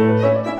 Música